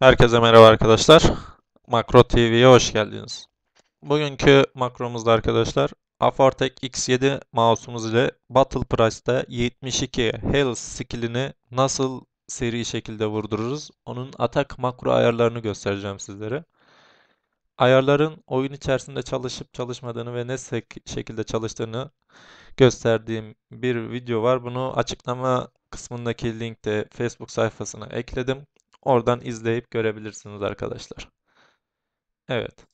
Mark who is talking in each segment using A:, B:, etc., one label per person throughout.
A: Herkese merhaba arkadaşlar. Makro TV'ye hoş geldiniz. Bugünkü makromuzda arkadaşlar Afortek X7 mouse'umuz ile Battle Price'da 72 Health skillini nasıl seri şekilde vurdururuz? Onun atak makro ayarlarını göstereceğim sizlere. Ayarların oyun içerisinde çalışıp çalışmadığını ve ne şekilde çalıştığını gösterdiğim bir video var. Bunu açıklama kısmındaki linkte Facebook sayfasına ekledim. Oradan izleyip görebilirsiniz arkadaşlar. Evet.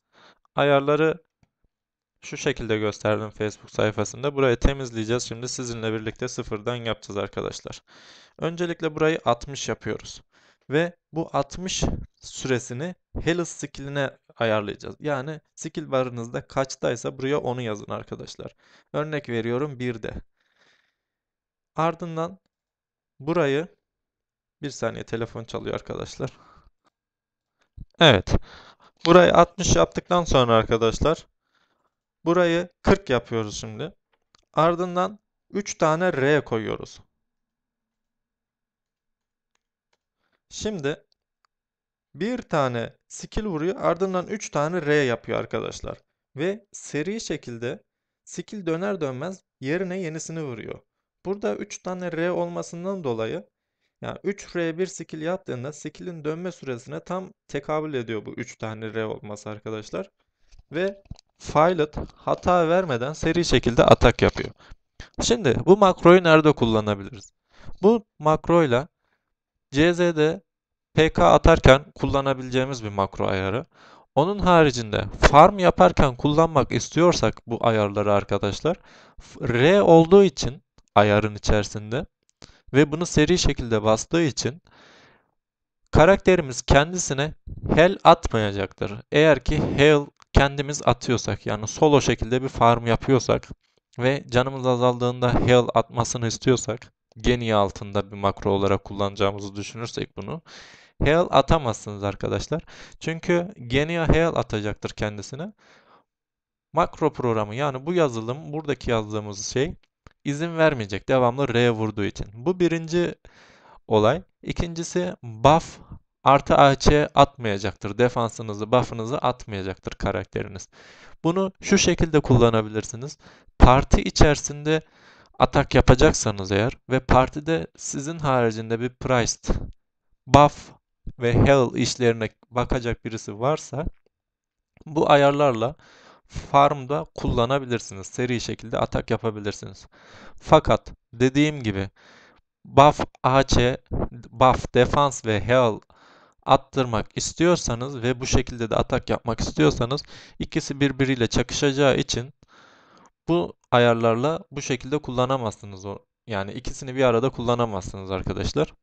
A: Ayarları şu şekilde gösterdim Facebook sayfasında. Burayı temizleyeceğiz. Şimdi sizinle birlikte sıfırdan yapacağız arkadaşlar. Öncelikle burayı 60 yapıyoruz. Ve bu 60 süresini Health skilline ayarlayacağız. Yani skill barınızda kaçtaysa buraya onu yazın arkadaşlar. Örnek veriyorum 1'de. Ardından burayı bir saniye telefon çalıyor arkadaşlar. Evet. Burayı 60 yaptıktan sonra arkadaşlar burayı 40 yapıyoruz şimdi. Ardından 3 tane R koyuyoruz. Şimdi bir tane skill vuruyor ardından 3 tane R yapıyor arkadaşlar. Ve seri şekilde skill döner dönmez yerine yenisini vuruyor. Burada 3 tane R olmasından dolayı yani 3R1 skill yaptığında skill'in dönme süresine tam tekabül ediyor bu 3 tane R olması arkadaşlar. Ve Filet hata vermeden seri şekilde atak yapıyor. Şimdi bu makroyu nerede kullanabiliriz? Bu makroyla CZ'de PK atarken kullanabileceğimiz bir makro ayarı. Onun haricinde farm yaparken kullanmak istiyorsak bu ayarları arkadaşlar R olduğu için ayarın içerisinde ve bunu seri şekilde bastığı için karakterimiz kendisine hell atmayacaktır. Eğer ki hell kendimiz atıyorsak yani solo şekilde bir farm yapıyorsak ve canımız azaldığında hell atmasını istiyorsak geni altında bir makro olarak kullanacağımızı düşünürsek bunu hell atamazsınız arkadaşlar. Çünkü genia hell atacaktır kendisine. Makro programı yani bu yazılım buradaki yazdığımız şey izin vermeyecek. Devamlı R vurduğu için. Bu birinci olay. İkincisi buff artı AC atmayacaktır. Defansınızı, buff'ınızı atmayacaktır karakteriniz. Bunu şu şekilde kullanabilirsiniz. Parti içerisinde atak yapacaksanız eğer ve partide sizin haricinde bir priced buff ve heal işlerine bakacak birisi varsa bu ayarlarla farmda kullanabilirsiniz. Seri şekilde atak yapabilirsiniz. Fakat dediğim gibi buff AC, buff defans ve heal attırmak istiyorsanız ve bu şekilde de atak yapmak istiyorsanız ikisi birbiriyle çakışacağı için bu ayarlarla bu şekilde kullanamazsınız. Yani ikisini bir arada kullanamazsınız arkadaşlar.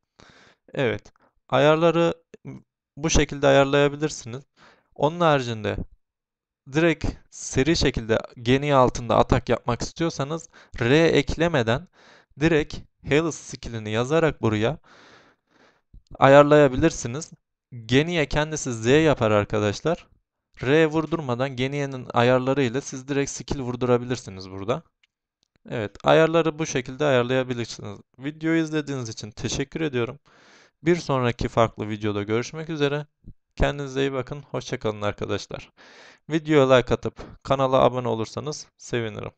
A: Evet. Ayarları bu şekilde ayarlayabilirsiniz. Onun haricinde direkt seri şekilde geni altında atak yapmak istiyorsanız R eklemeden direkt Health skillini yazarak buraya ayarlayabilirsiniz. Geniye kendisi Z yapar arkadaşlar. R vurdurmadan Geniye'nin ayarlarıyla siz direkt skill vurdurabilirsiniz burada. Evet ayarları bu şekilde ayarlayabilirsiniz. Videoyu izlediğiniz için teşekkür ediyorum. Bir sonraki farklı videoda görüşmek üzere. Kendinize iyi bakın. Hoşçakalın arkadaşlar. Videoya like atıp kanala abone olursanız sevinirim.